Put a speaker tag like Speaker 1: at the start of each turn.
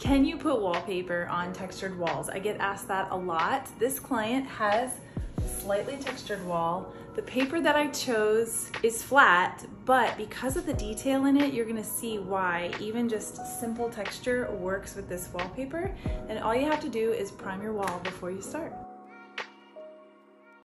Speaker 1: Can you put wallpaper on textured walls? I get asked that a lot. This client has a slightly textured wall. The paper that I chose is flat, but because of the detail in it, you're gonna see why even just simple texture works with this wallpaper. And all you have to do is prime your wall before you start.